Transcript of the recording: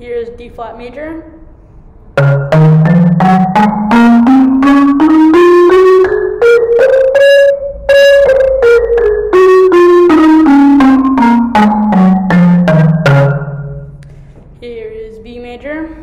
Here's D flat major. Here is B major.